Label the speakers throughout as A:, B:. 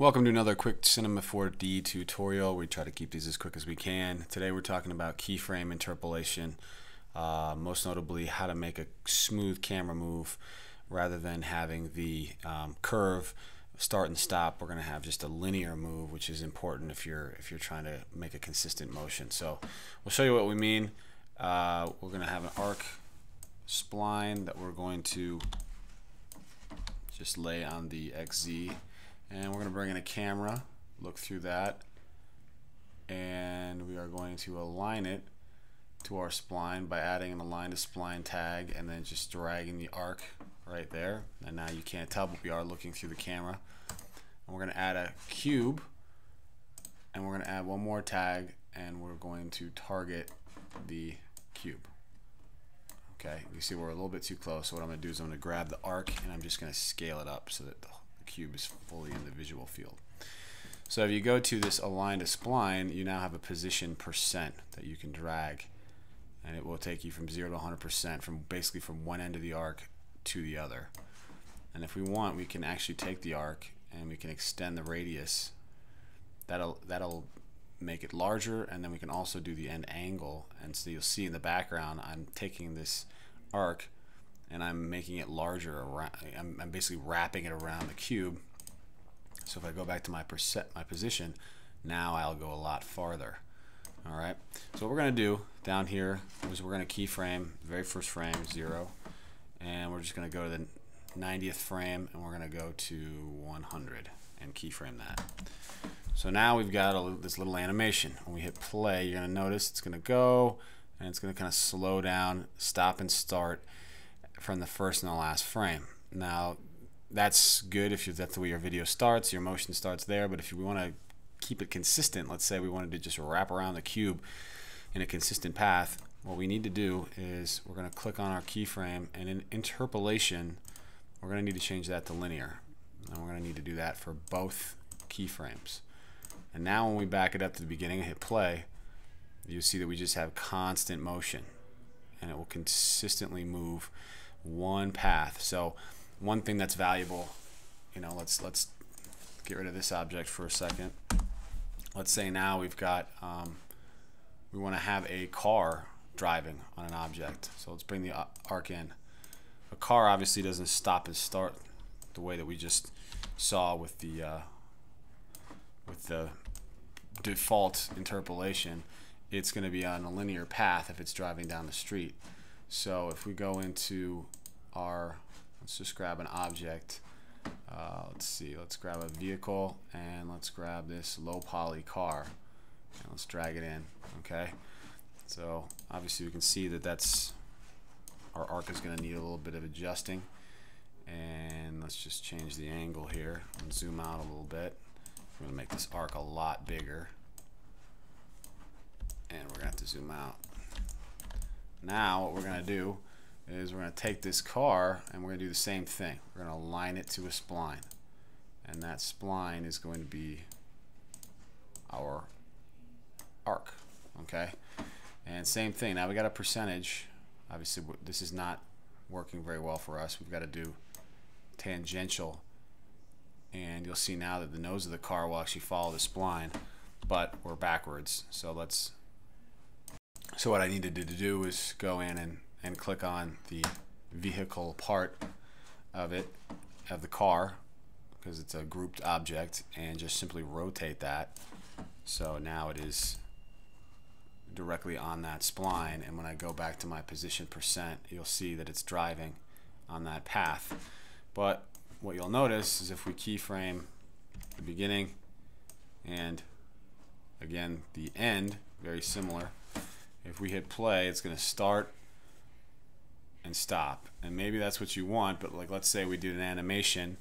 A: Welcome to another quick Cinema 4D tutorial. We try to keep these as quick as we can. Today we're talking about keyframe interpolation, uh, most notably how to make a smooth camera move rather than having the um, curve start and stop. We're going to have just a linear move, which is important if you're if you're trying to make a consistent motion. So we'll show you what we mean. Uh, we're going to have an arc spline that we're going to just lay on the XZ and we're going to bring in a camera look through that and we are going to align it to our spline by adding an align to spline tag and then just dragging the arc right there. And now you can't tell but we are looking through the camera. And we're going to add a cube and we're going to add one more tag and we're going to target the cube. Okay you see we're a little bit too close so what I'm going to do is I'm going to grab the arc and I'm just going to scale it up so that the cube is fully in the visual field. So if you go to this align to spline, you now have a position percent that you can drag and it will take you from 0 to 100% from basically from one end of the arc to the other. And if we want, we can actually take the arc and we can extend the radius. That'll that'll make it larger and then we can also do the end angle and so you'll see in the background I'm taking this arc and I'm making it larger around I'm, I'm, basically wrapping it around the cube. So if I go back to my my position now I'll go a lot farther. Alright so what we're gonna do down here is we're gonna keyframe the very first frame zero. And we're just gonna go to the 90th frame and we're gonna go to 100 and keyframe that. So now we've got a, this little animation. When we hit play you're gonna notice it's gonna go and it's gonna kind of slow down stop and start from the first and the last frame. Now, that's good if that's the way your video starts, your motion starts there, but if you want to keep it consistent, let's say we wanted to just wrap around the cube in a consistent path, what we need to do is we're going to click on our keyframe and in interpolation, we're going to need to change that to linear. And we're going to need to do that for both keyframes. And now when we back it up to the beginning and hit play, you'll see that we just have constant motion and it will consistently move one path. So one thing that's valuable, you know, let's let's get rid of this object for a second. Let's say now we've got um, we want to have a car driving on an object. So let's bring the arc in. A car obviously doesn't stop and start the way that we just saw with the uh, with the default interpolation. It's going to be on a linear path if it's driving down the street. So if we go into our, let's just grab an object. Uh, let's see, let's grab a vehicle and let's grab this low poly car and let's drag it in, okay? So obviously we can see that that's, our arc is going to need a little bit of adjusting and let's just change the angle here and zoom out a little bit. We're to make this arc a lot bigger and we're going to have to zoom out. Now what we're going to do is we're going to take this car and we're going to do the same thing. We're going to align it to a spline. And that spline is going to be our arc. Okay? And same thing. Now we got a percentage. Obviously, this is not working very well for us. We've got to do tangential. And you'll see now that the nose of the car will actually follow the spline, but we're backwards. So let's so what I needed to do is go in and, and click on the vehicle part of it, of the car, because it's a grouped object, and just simply rotate that. So now it is directly on that spline, and when I go back to my position percent, you'll see that it's driving on that path. But what you'll notice is if we keyframe the beginning and again the end, very similar, if we hit play, it's going to start and stop. And maybe that's what you want, but like let's say we did an animation,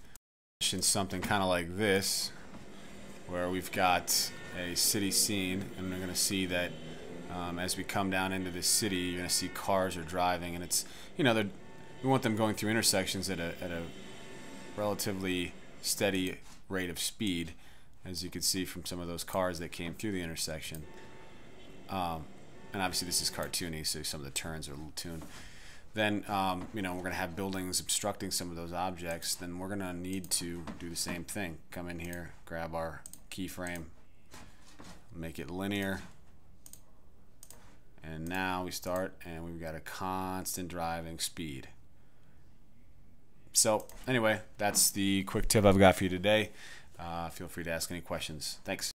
A: something kind of like this, where we've got a city scene, and we're going to see that um, as we come down into this city, you're going to see cars are driving, and it's, you know, we want them going through intersections at a, at a relatively steady rate of speed, as you can see from some of those cars that came through the intersection. Um, and obviously this is cartoony, so some of the turns are a little tuned. then um, you know we're going to have buildings obstructing some of those objects, then we're going to need to do the same thing. Come in here, grab our keyframe, make it linear, and now we start and we've got a constant driving speed. So anyway, that's the quick tip I've got for you today. Uh, feel free to ask any questions. Thanks.